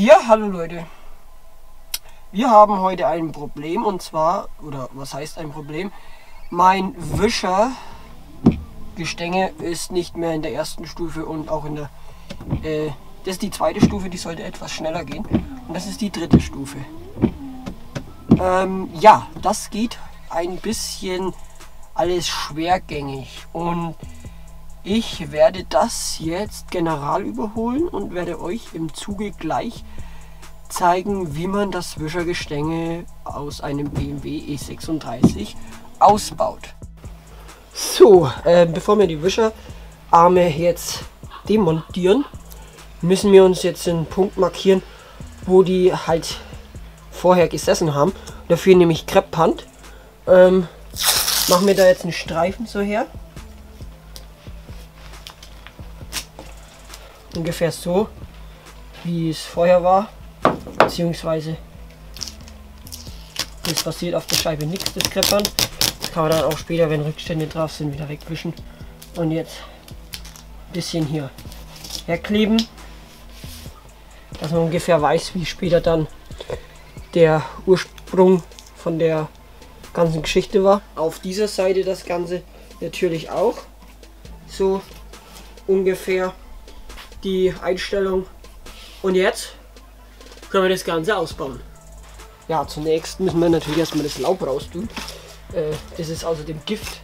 Ja, hallo Leute. Wir haben heute ein Problem und zwar, oder was heißt ein Problem? Mein Wischergestänge ist nicht mehr in der ersten Stufe und auch in der, äh, das ist die zweite Stufe, die sollte etwas schneller gehen und das ist die dritte Stufe. Ähm, ja, das geht ein bisschen alles schwergängig und ich werde das jetzt general überholen und werde euch im Zuge gleich zeigen, wie man das Wischergestänge aus einem BMW E36 ausbaut. So, äh, bevor wir die Wischerarme jetzt demontieren, müssen wir uns jetzt einen Punkt markieren, wo die halt vorher gesessen haben. Dafür nehme ich Krepphand. Ähm, machen wir da jetzt einen Streifen so her. Ungefähr so, wie es vorher war, beziehungsweise es passiert auf der Scheibe nichts, das Kreppern. Das kann man dann auch später, wenn Rückstände drauf sind, wieder wegwischen. Und jetzt ein bisschen hier herkleben, dass man ungefähr weiß, wie später dann der Ursprung von der ganzen Geschichte war. Auf dieser Seite das Ganze natürlich auch so ungefähr die Einstellung. Und jetzt können wir das Ganze ausbauen. Ja, zunächst müssen wir natürlich erstmal das Laub raus tun. Äh, das ist also dem Gift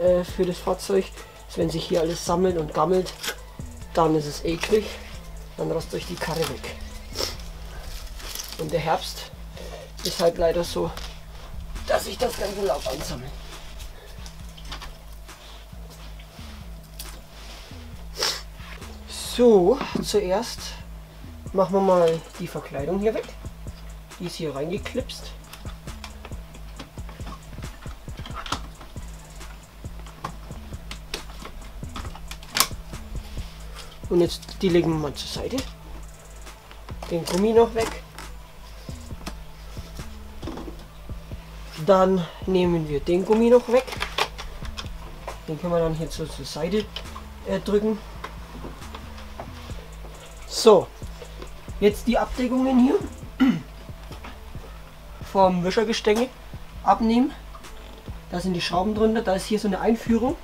äh, für das Fahrzeug. Also wenn sich hier alles sammelt und gammelt, dann ist es eklig. Dann rast euch die Karre weg. Und der Herbst ist halt leider so, dass sich das ganze Laub ansammelt. So, zuerst machen wir mal die Verkleidung hier weg. Die ist hier reingeklipst. Und jetzt die legen wir mal zur Seite. Den Gummi noch weg. Dann nehmen wir den Gummi noch weg. Den können wir dann hier so zur Seite äh, drücken. So, jetzt die Abdeckungen hier vom Wischergestänge abnehmen. Da sind die Schrauben drunter, da ist hier so eine Einführung.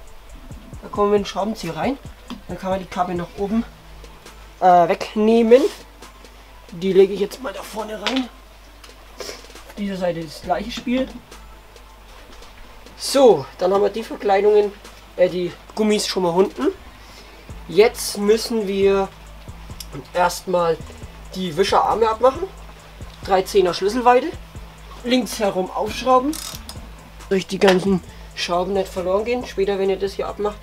Da kommen wir den Schraubenzieher rein. Dann kann man die Kabel nach oben äh, wegnehmen. Die lege ich jetzt mal da vorne rein. Auf dieser Seite das gleiche Spiel. So, dann haben wir die Verkleidungen, äh, die Gummis schon mal unten. Jetzt müssen wir und erstmal die Wischerarme abmachen. 13er Schlüsselweite. Links herum aufschrauben. Durch die ganzen Schrauben nicht verloren gehen. Später, wenn ihr das hier abmacht.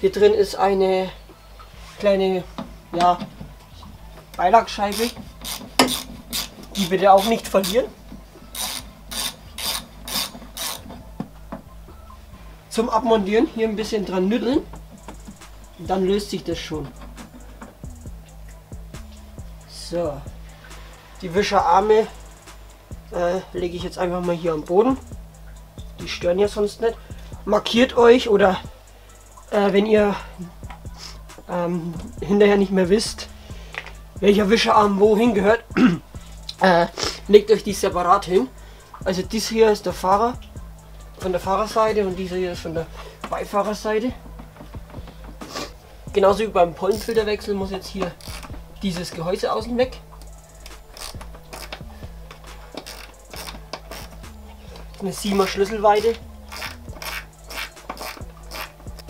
Hier drin ist eine kleine ja, Beilagscheibe. Die bitte auch nicht verlieren. Zum Abmontieren hier ein bisschen dran nütteln. Dann löst sich das schon. So, die Wischerarme äh, lege ich jetzt einfach mal hier am Boden. Die stören ja sonst nicht. Markiert euch oder äh, wenn ihr ähm, hinterher nicht mehr wisst, welcher Wischerarm wohin gehört, äh, legt euch die separat hin. Also dies hier ist der Fahrer von der Fahrerseite und dieser hier ist von der Beifahrerseite. Genauso wie beim Pollenfilterwechsel muss jetzt hier dieses Gehäuse außen weg. Eine 7er Schlüsselweite.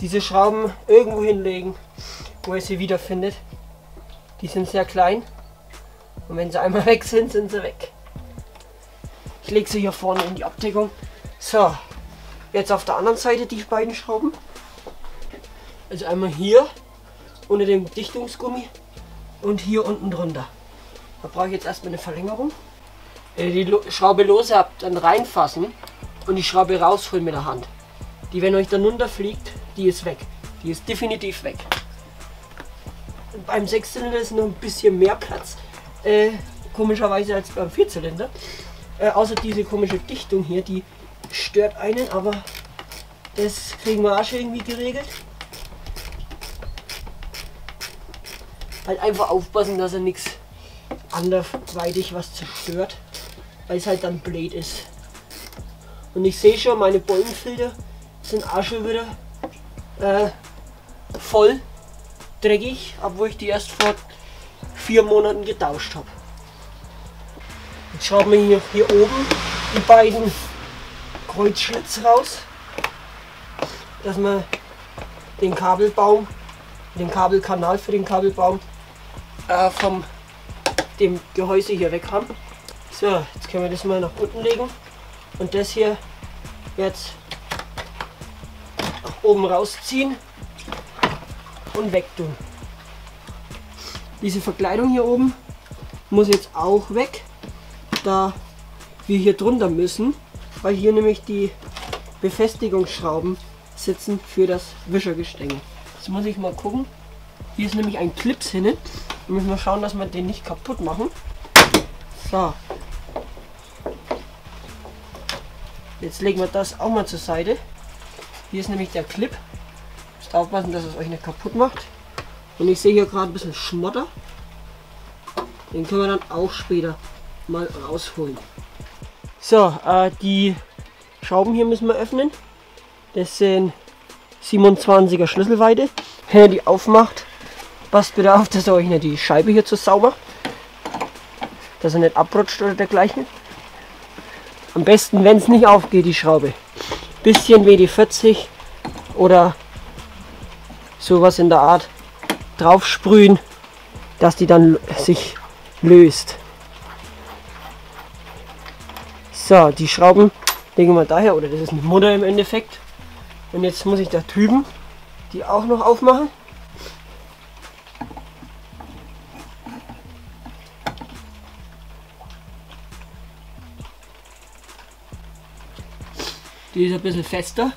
Diese Schrauben irgendwo hinlegen, wo ihr sie wiederfindet. Die sind sehr klein. Und wenn sie einmal weg sind, sind sie weg. Ich lege sie hier vorne in die Abdeckung. So, jetzt auf der anderen Seite die beiden Schrauben. Also einmal hier unter dem Dichtungsgummi und hier unten drunter. Da brauche ich jetzt erstmal eine Verlängerung. Wenn ihr die Schraube lose habt, dann reinfassen und die Schraube rausholen mit der Hand. Die, wenn euch dann runterfliegt, die ist weg. Die ist definitiv weg. Und beim Sechszylinder ist noch ein bisschen mehr Platz, äh, komischerweise als beim Vierzylinder. Äh, außer diese komische Dichtung hier, die stört einen, aber das kriegen wir auch schon irgendwie geregelt. Halt einfach aufpassen, dass er nichts anderweitig was zerstört, weil es halt dann blöd ist. Und ich sehe schon, meine Bollenfilter sind auch schon wieder äh, voll dreckig, obwohl ich die erst vor vier Monaten getauscht habe. Jetzt schrauben wir hier, hier oben die beiden Kreuzschlitze raus, dass wir den Kabelbaum, den Kabelkanal für den Kabelbaum äh, vom dem Gehäuse hier weg haben. So, jetzt können wir das mal nach unten legen und das hier jetzt nach oben rausziehen und wegtun. Diese Verkleidung hier oben muss jetzt auch weg, da wir hier drunter müssen, weil hier nämlich die Befestigungsschrauben sitzen für das Wischergestänge. Jetzt muss ich mal gucken. Hier ist nämlich ein Clips hinten. Wir müssen wir schauen, dass wir den nicht kaputt machen. So. Jetzt legen wir das auch mal zur Seite. Hier ist nämlich der Clip. Müsst aufpassen, dass es euch nicht kaputt macht. Und ich sehe hier gerade ein bisschen Schmotter. Den können wir dann auch später mal rausholen. So, äh, die Schrauben hier müssen wir öffnen. Das sind 27er Schlüsselweite. Wenn ihr die aufmacht, passt bitte auf, dass euch nicht die Scheibe hier zu sauber, dass er nicht abrutscht oder dergleichen. Am besten, wenn es nicht aufgeht, die Schraube. Bisschen WD-40 oder sowas in der Art drauf sprühen, dass die dann sich löst. So, die Schrauben legen wir daher, oder das ist eine Mutter im Endeffekt. Und jetzt muss ich da drüben die auch noch aufmachen. Die ist ein bisschen fester.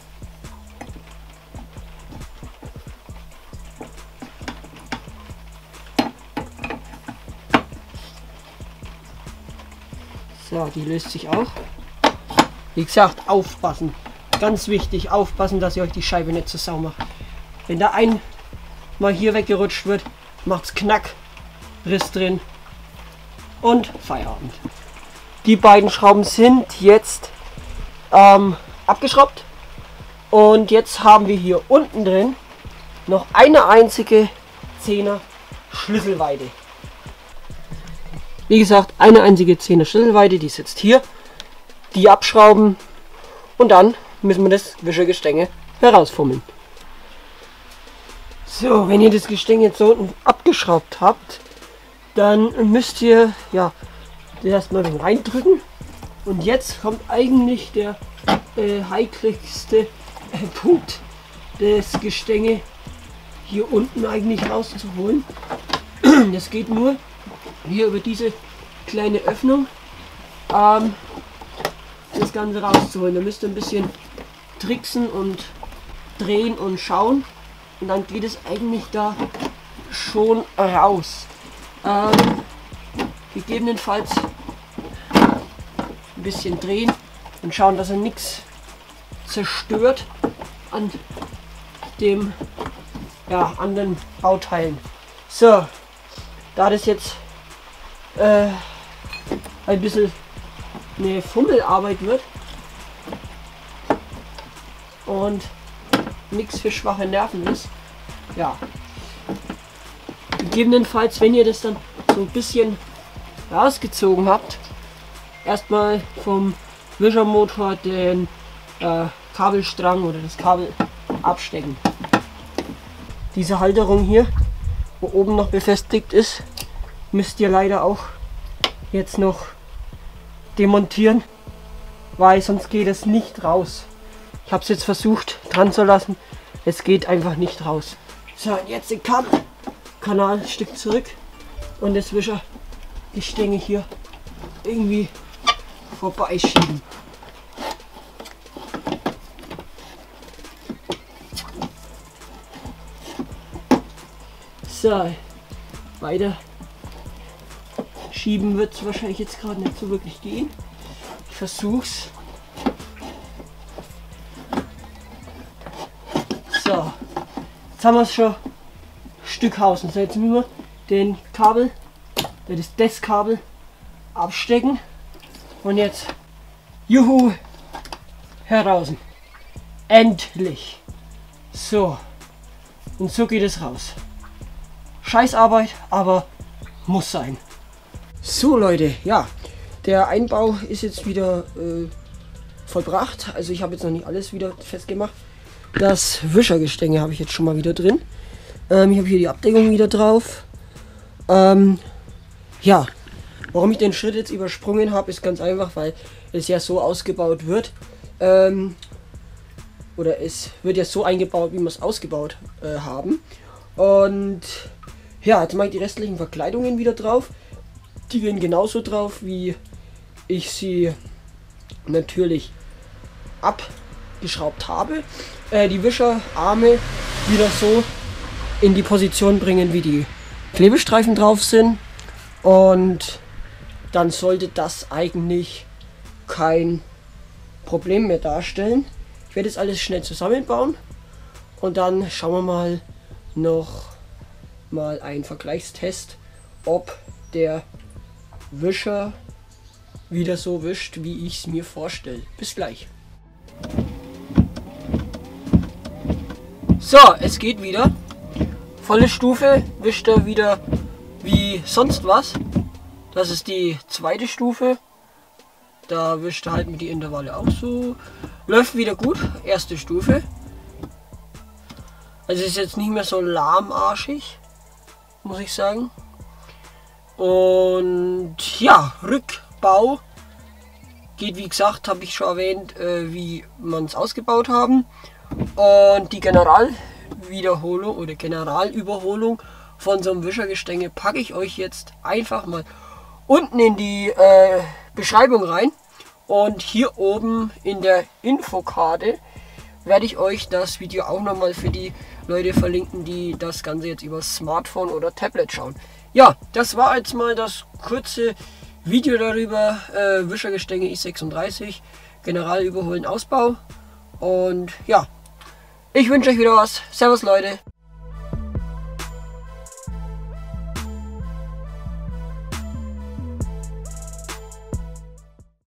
So, die löst sich auch. Wie gesagt, aufpassen. Ganz wichtig, aufpassen, dass ihr euch die Scheibe nicht zu sau macht. Wenn da ein mal hier weggerutscht wird, macht's Knack, Riss drin und Feierabend. Die beiden Schrauben sind jetzt ähm, abgeschraubt und jetzt haben wir hier unten drin noch eine einzige 10er Schlüsselweite. Wie gesagt, eine einzige 10er Schlüsselweite, die sitzt hier. Die abschrauben und dann müssen wir das Wischergestänge herausfummeln. So, wenn ihr das Gestänge jetzt so unten abgeschraubt habt, dann müsst ihr ja erstmal reindrücken. Und jetzt kommt eigentlich der äh, heikligste äh, Punkt, das Gestänge hier unten eigentlich rauszuholen. Das geht nur hier über diese kleine Öffnung ähm, das Ganze rauszuholen. Da müsst ihr ein bisschen tricksen und drehen und schauen und dann geht es eigentlich da schon raus. Ähm, gegebenenfalls ein bisschen drehen und schauen, dass er nichts zerstört an dem ja, an den Bauteilen. So, da das jetzt äh, ein bisschen eine Fummelarbeit wird und nichts für schwache Nerven ist, ja, gegebenenfalls, wenn ihr das dann so ein bisschen rausgezogen habt, erstmal vom Wischermotor den äh, Kabelstrang oder das Kabel abstecken. Diese Halterung hier, wo oben noch befestigt ist, müsst ihr leider auch jetzt noch demontieren, weil sonst geht es nicht raus. Ich habe es jetzt versucht dran zu lassen, es geht einfach nicht raus. So, jetzt den Kan Kanal ein Stück zurück und das Wischer die Stänge hier irgendwie vorbeischieben. So, weiter schieben wird es wahrscheinlich jetzt gerade nicht so wirklich gehen. Ich versuch's. Jetzt haben wir es schon Stückhausen. So, jetzt müssen wir den Kabel das ist das Kabel abstecken und jetzt juhu heraus. Endlich. So. Und so geht es raus. Scheißarbeit, aber muss sein. So Leute, ja, der Einbau ist jetzt wieder äh, vollbracht. Also ich habe jetzt noch nicht alles wieder festgemacht. Das Wischergestänge habe ich jetzt schon mal wieder drin. Ähm, ich habe hier die Abdeckung wieder drauf. Ähm, ja, warum ich den Schritt jetzt übersprungen habe, ist ganz einfach, weil es ja so ausgebaut wird. Ähm, oder es wird ja so eingebaut, wie wir es ausgebaut äh, haben. Und ja, jetzt mache ich die restlichen Verkleidungen wieder drauf. Die gehen genauso drauf, wie ich sie natürlich abgeschraubt habe. Äh, die Wischerarme wieder so in die Position bringen, wie die Klebestreifen drauf sind. Und dann sollte das eigentlich kein Problem mehr darstellen. Ich werde jetzt alles schnell zusammenbauen und dann schauen wir mal noch mal einen Vergleichstest, ob der Wischer wieder so wischt, wie ich es mir vorstelle. Bis gleich. So, es geht wieder. Volle Stufe wischt er wieder wie sonst was. Das ist die zweite Stufe. Da wischt er halt mit die Intervalle auch so. Läuft wieder gut. Erste Stufe. Also ist jetzt nicht mehr so lahmarschig, muss ich sagen. Und ja, Rückbau geht wie gesagt, habe ich schon erwähnt, äh, wie man es ausgebaut haben. Und die Generalwiederholung oder Generalüberholung von so einem Wischergestänge packe ich euch jetzt einfach mal unten in die äh, Beschreibung rein. Und hier oben in der Infokarte werde ich euch das Video auch nochmal für die Leute verlinken, die das Ganze jetzt über Smartphone oder Tablet schauen. Ja, das war jetzt mal das kurze Video darüber, äh, Wischergestänge i36, General überholen, Ausbau. Und ja, ich wünsche euch wieder was. Servus Leute.